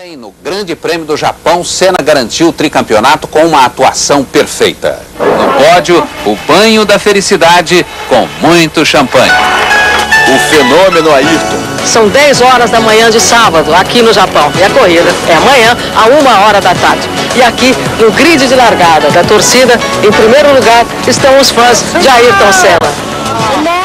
Ontem, no Grande Prêmio do Japão, Senna garantiu o tricampeonato com uma atuação perfeita. No pódio, o banho da felicidade com muito champanhe. O fenômeno Ayrton. São 10 horas da manhã de sábado, aqui no Japão. E a corrida é amanhã, a uma hora da tarde. E aqui, no grid de largada da torcida, em primeiro lugar, estão os fãs de Ayrton Senna.